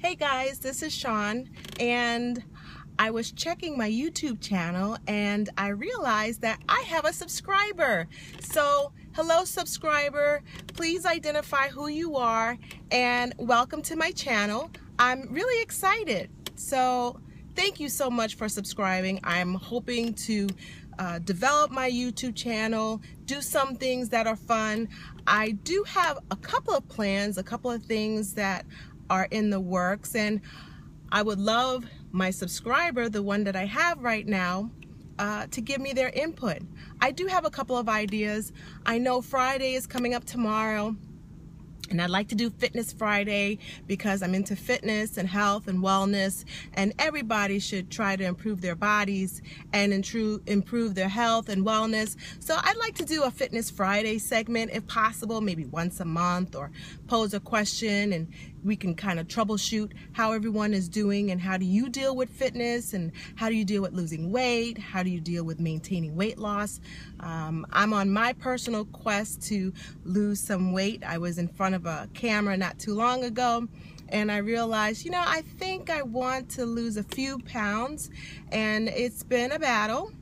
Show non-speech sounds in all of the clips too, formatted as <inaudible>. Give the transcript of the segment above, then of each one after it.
Hey guys, this is Shawn and I was checking my YouTube channel and I realized that I have a subscriber. So hello subscriber, please identify who you are and welcome to my channel. I'm really excited. So thank you so much for subscribing. I'm hoping to uh, develop my YouTube channel, do some things that are fun. I do have a couple of plans, a couple of things that are in the works and I would love my subscriber, the one that I have right now, uh, to give me their input. I do have a couple of ideas. I know Friday is coming up tomorrow and I'd like to do Fitness Friday because I'm into fitness and health and wellness and everybody should try to improve their bodies and improve their health and wellness. So I'd like to do a Fitness Friday segment if possible, maybe once a month or pose a question and we can kind of troubleshoot how everyone is doing and how do you deal with fitness and how do you deal with losing weight? How do you deal with maintaining weight loss? Um, I'm on my personal quest to lose some weight. I was in front of a camera not too long ago and I realized, you know, I think I want to lose a few pounds and it's been a battle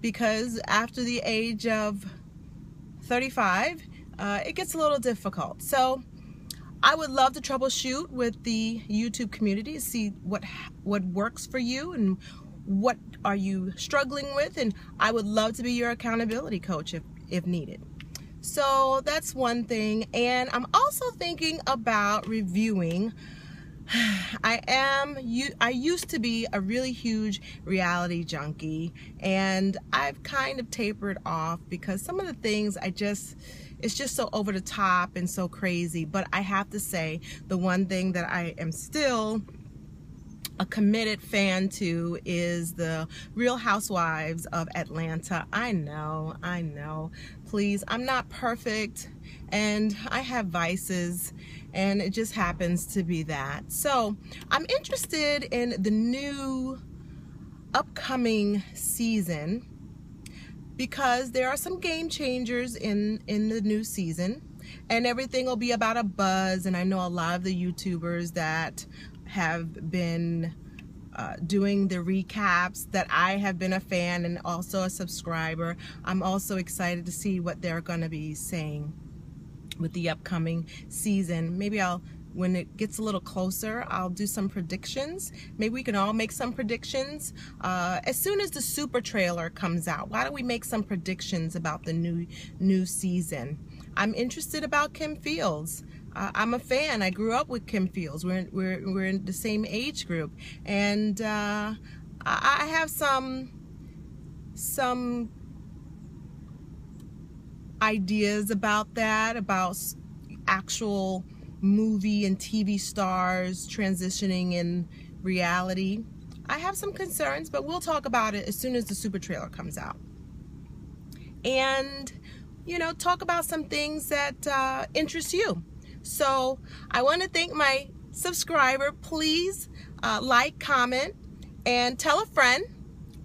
because after the age of 35, uh, it gets a little difficult. So I would love to troubleshoot with the YouTube community to see what what works for you and what are you struggling with and I would love to be your accountability coach if, if needed. So that's one thing and I'm also thinking about reviewing <sighs> I am you I used to be a really huge reality junkie and I've kind of tapered off because some of the things I just it's just so over the top and so crazy but I have to say the one thing that I am still a committed fan to is the Real Housewives of Atlanta. I know, I know. Please, I'm not perfect and I have vices and it just happens to be that. So I'm interested in the new upcoming season because there are some game changers in in the new season and everything will be about a buzz and I know a lot of the YouTubers that have been uh, doing the recaps that I have been a fan and also a subscriber. I'm also excited to see what they're going to be saying with the upcoming season. Maybe I'll when it gets a little closer, I'll do some predictions. Maybe we can all make some predictions. Uh, as soon as the super trailer comes out, why don't we make some predictions about the new new season? I'm interested about Kim Fields. Uh, I'm a fan. I grew up with Kim Fields. We're, we're, we're in the same age group. And uh, I have some, some ideas about that, about actual movie and TV stars transitioning in reality. I have some concerns, but we'll talk about it as soon as the super trailer comes out. And, you know, talk about some things that uh, interest you. So I want to thank my subscriber. Please uh, like, comment, and tell a friend.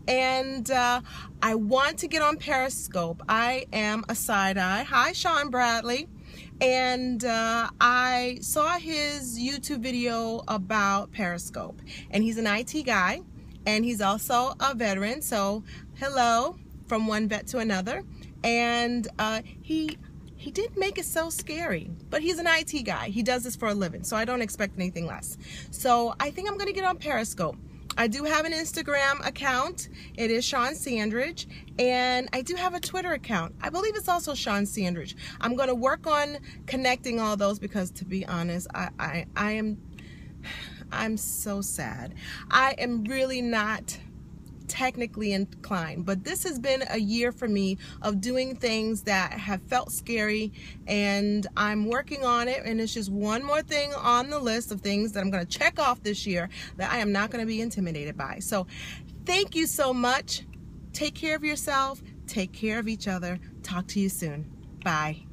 And uh, I want to get on Periscope. I am a side-eye. Hi, Sean Bradley. And uh, I saw his YouTube video about Periscope. And he's an IT guy. And he's also a veteran. So hello from one vet to another. And uh, he he did make it so scary, but he's an IT guy. He does this for a living, so I don't expect anything less. So I think I'm gonna get on Periscope. I do have an Instagram account. It is Shawn Sandridge. And I do have a Twitter account. I believe it's also Shawn Sandridge. I'm going to work on connecting all those because to be honest, I, I, I am, <sighs> I'm so sad. I am really not technically inclined but this has been a year for me of doing things that have felt scary and I'm working on it and it's just one more thing on the list of things that I'm going to check off this year that I am not going to be intimidated by. So thank you so much. Take care of yourself. Take care of each other. Talk to you soon. Bye